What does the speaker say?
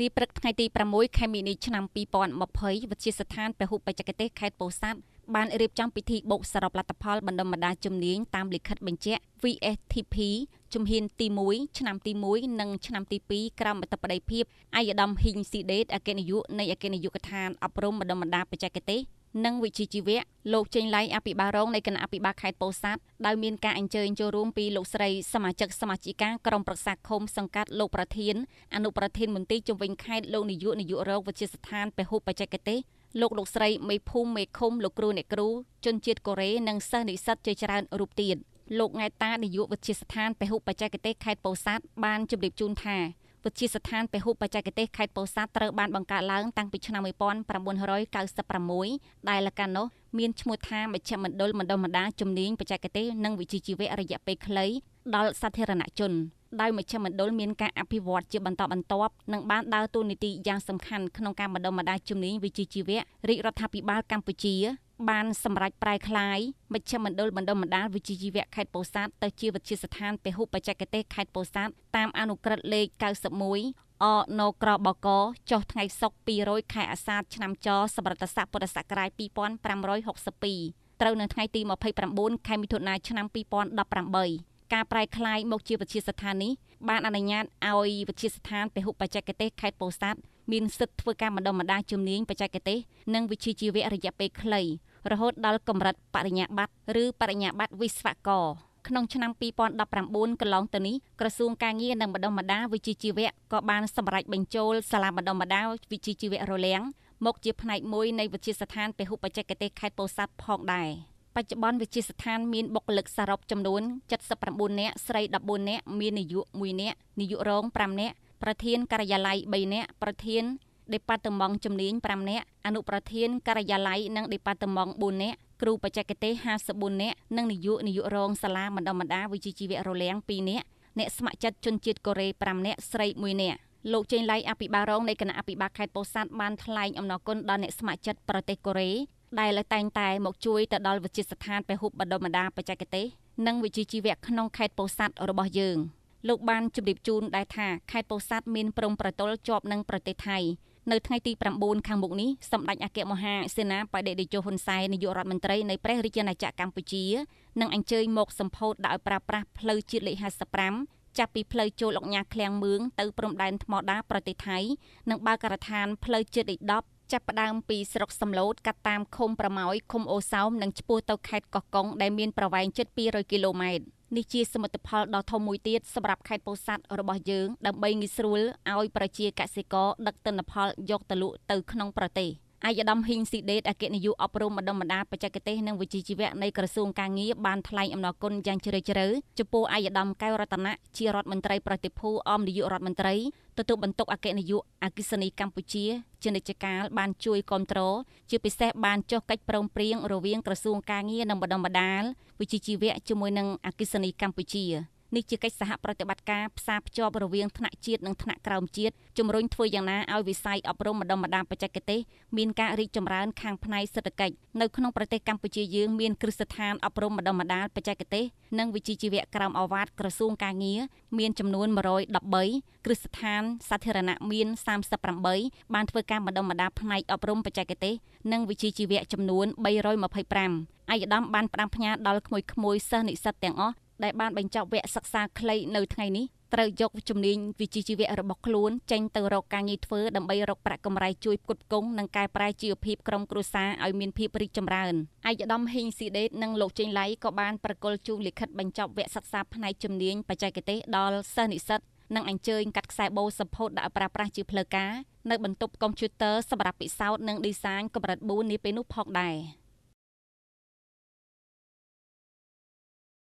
នាព្រឹកថ្ងៃទី6ខែមីនាឆ្នាំ2020វិទ្យាស្ថានពហុបច្ចេកទេសខេត្តពោធិ៍សាត់បានរៀបចំពិធីបូកសរុបលទ្ធផលបណ្ដុំបណ្ដាជំនាញតាមលិខិតបញ្ជាក់ VSTP ជំហានទី1ឆ្នាំទី1និងឆ្នាំទី2ក្រោមអធិបតីភាពអាយដាមហ៊ីងស៊ីដេតអគ្គនាយកនៃអគ្គនាយកដ្ឋានអប់រំបណ្ដុំបណ្ដាបច្ចេកទេស និងវិជ្ជាជីវៈលោកចេញឡៃអភិបាលរងនៃគណៈអភិបាលខេត្តពោធិ៍សាត់ដោយមានការអញ្ជើញចូលរួមពីលោកស្រីសមាជិកសមាជិកាក្រុមប្រឹក្សាឃុំសង្កាត់លោកប្រធានអនុប្រធានមន្ទីរជំនាញខេត្តលោកនាយកនាយករងវិទ្យាស្ថានពហុបច្ចេកទេសលោកលោកស្រីមេភូមិមេឃុំលោកគ្រូអ្នកគ្រូជនជាតិកូរ៉េនិងសិស្សនិស្សិតជាច្រើនរូបទៀតលោកង៉ែតានាយកវិទ្យាស្ថានពហុបច្ចេកទេសខេត្តពោធិ៍សាត់បានជម្រាបជូនថា វិទ្យាស្ថានពហុបច្ចេកទេសខេត្តពោធិ៍សាត់ត្រូវបានបង្កើតឡើងតាំងពីឆ្នាំ1996ដែលលកាលនោះមានឈ្មោះថាមជ្ឈមណ្ឌលបណ្ដុះបណ្ដាលជំនាញបច្ចេកទេសនិងវិជ្ជាជីវៈរយៈពេលខ្លីដល់សាធារណជនដោយមជ្ឈមណ្ឌលមានការអភិវឌ្ឍជាបន្តបន្ទាប់និងបានដើរតួនាទីយ៉ាងសំខាន់ក្នុងការបណ្ដុះបណ្ដាលជំនាញវិជ្ជាជីវៈរាជរដ្ឋាភិបាលកម្ពុជា បានសម្រេចប្រែក្លាយមជ្ឈមណ្ឌលបណ្ដុះបណ្ដាលវិជ្ជាជីវៈខេត្តពោធិ៍សាត់ទៅជាវិទ្យាស្ថានពហុបច្ចេកទេសខេត្តពោធិ៍សាត់តាមអនុក្រឹត្យលេខ91អនក្របកចុះថ្ងៃសុក្រ200ខែអាសាឍឆ្នាំចសម្រិតស័កពុរសករាជ2562ត្រូវនៅថ្ងៃទី29ខែមិថុនាឆ្នាំ2018ការប្រែក្លាយមកជាវិទ្យាស្ថាននេះបានអនុញ្ញាតឲ្យវិទ្យាស្ថានពហុបច្ចេកទេសខេត្តពោធិ៍សាត់មានសិទ្ធិធ្វើការបណ្ដុះបណ្ដាលជំនាញបច្ចេកទេសនិងវិជ្ជាជីវៈរយៈពេលខ្លី រហូតដល់កម្រិតបរិញ្ញាបត្រឬបរិញ្ញាបត្រវិស្វករក្នុងឆ្នាំ2019កន្លងទៅនេះក្រសួងការងារនិងបណ្ដុំបណ្ដាវិជ្ជាជីវៈក៏បានសម្រេចបញ្ចូលសាលាបណ្ដុំបណ្ដាវិជ្ជាជីវៈរលាំងមកជាផ្នែកមួយនៃវិទ្យាស្ថានពហុបច្ចេកទេសខេត្តពោធិ៍សាត់ផងដែរបច្ចុប្បន្នវិទ្យាស្ថានមានបុគ្គលិកសរុបចំនួន79នាក់ស្រី14នាក់មាននាយក1នាក់នាយករង5នាក់ប្រធានការិយាល័យ3នាក់ប្រធាន ដេប៉ាតឺម៉ង់ជំនាញ5នាក់អនុប្រធានការិយាល័យនិងដេប៉ាតឺម៉ង់4នាក់គ្រូបច្ចេកទេស54នាក់និងនាយកនាយករងសាលាបណ្ដុះបណ្ដាវិជ្ជាជីវៈរលាំង2នាក់អ្នកស្ម័គ្រចិត្តជនជាតិកូរ៉េ5នាក់ស្រី1នាក់លោកចេងឡៃអភិបាលរងនៃគណៈអភិបាលខេត្តពោធិ៍សាត់បានថ្លែងអំណរគុណដល់អ្នកស្ម័គ្រចិត្តប្រទេសកូរ៉េដែលតែងតែមកជួយទៅដល់វិទ្យាស្ថានពហុបណ្ដុះបណ្ដាបច្ចេកទេសនិងវិជ្ជាជីវៈក្នុងខេត្តពោធិ៍សាត់របស់យើងលោកបានជម្រាបជូនដែរថាខេត្តពោធិ៍សាត់មានព្រំប្រទល់ជាប់នឹងប្រទេសថៃ នៅថ្ងៃទី9ខាងមុខនេះសម្ដេចអគ្គមហាសេនាបតីតេជោហ៊ុនសែននាយករដ្ឋមន្ត្រីនៃព្រះរាជាណាចក្រកម្ពុជានឹងអញ្ជើញមកសម្ពោធដោយប្រើប្រាស់ផ្លូវជាតិលេខ55ចាប់ពីផ្លូវចូលអង្គញាឃ្លាំងមឿងទៅព្រំដែនថ្មដាប្រទេសថៃនិងបើកការដ្ឋានផ្លូវជាតិលេខ10ចាប់ផ្ដើមពីស្រុកសំឡូតកាត់តាមឃុំប្រម៉ោយឃុំអូសោមនិងឆ្ពោះទៅខេត្តកោះកុងដែលមានប្រវែងជិត200គីឡូម៉ែត្រ នេះជាសមិទ្ធផលដ៏ធំមួយទៀតសម្រាប់ខេត្តពោធិ៍សាត់របស់យើងដើម្បីងាយស្រួលឲ្យប្រជាកសិករដឹកទិន្នផលយកទៅលក់ទៅក្នុងប្រទេស អាយដាមហ៊ីងស៊ីដេតអគ្គនាយកអប់រំបណ្ដុំបណ្ដាលបច្ចេកទេសនិងវិជ្ជាជីវៈនៃក្រសួងការងារបានថ្លែងអំណរគុណយ៉ាងជ្រាលជ្រៅចំពោះអាយដាមកែវរតនៈជារដ្ឋមន្ត្រីប្រតិភូអមនាយករដ្ឋមន្ត្រីទទួលបន្ទុកអគ្គនាយកអគិសនីកម្ពុជាជានិច្ចកាលបានជួយគ្រប់គ្រងជាពិសេសបានចុះកិច្ចព្រមព្រៀងរវាងក្រសួងការងារនិងបណ្ដុំបណ្ដាលវិជ្ជាជីវៈជាមួយនឹងអគិសនីកម្ពុជា នេះជាកិច្ចសហប្រតិបត្តិការផ្សារភ្ជាប់រវាងថ្នាក់ជាតិនិងថ្នាក់ក្រោមជាតិជំរុញធ្វើយ៉ាងណាឲ្យវិស័យអប់រំបណ្ដុំបណ្ដាលបច្ចេកទេសមានការរីកចម្រើនខាងផ្នែកសេដ្ឋកិច្ចនៅក្នុងប្រទេសកម្ពុជាយើងមានគ្រឹះស្ថានអប់រំបណ្ដុំបណ្ដាលបច្ចេកទេសនិងវិជ្ជាជីវៈក្រោមអាវ៉ាតក្រសួងការងារមានចំនួន113គ្រឹះស្ថានសាធារណៈមាន38បានធ្វើការបណ្ដុំបណ្ដាលផ្នែកអប់រំបច្ចេកទេសនិងវិជ្ជាជីវៈចំនួន325អាយដាមបានផ្ដាំផ្ញើដល់ក្មួយៗសិស្សនិស្សិតទាំងអស់ ដែលបានបញ្ចប់វគ្គសិក្សាខ្លីនៅថ្ងៃនេះត្រូវយកជំនាញវិជ្ជាជីវៈរបស់ខ្លួនចេញទៅរកការងារធ្វើដើម្បីរកប្រាក់កម្រៃជួយផ្គត់ផ្គង់និងកែប្រែជីវភាពក្រុមគ្រួសារឲ្យមានភាពរីកចម្រើនឯកឧត្តមហ៊ីងស៊ីដេតនិងលោកចេងឡៃក៏បានប្រកល់ជូនលិខិតបញ្ចប់វគ្គសិក្សាផ្នែកជំនាញបច្ចេកទេសដល់សិស្សនិស្សិតនិងអញ្ជើញកាត់ខ្សែបូសម្ពោធដាក់ប្រើប្រាស់ជាផ្លូវការនៅបន្ទប់កុំព្យូទ័រសម្រាប់ពិសោធន៍និងឌីហ្សាញកម្រិត4នាពេលនោះផងដែរ។